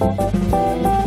Música